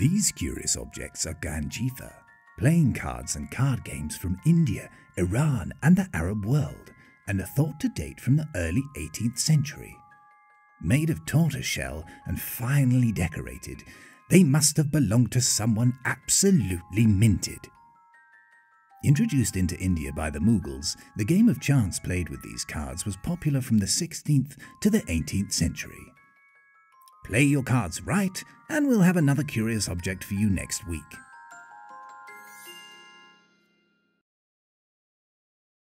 These curious objects are Ganjifa, playing cards and card games from India, Iran, and the Arab world, and are thought to date from the early 18th century. Made of tortoiseshell and finely decorated, they must have belonged to someone absolutely minted. Introduced into India by the Mughals, the game of chance played with these cards was popular from the 16th to the 18th century. Play your cards right, and we'll have another curious object for you next week.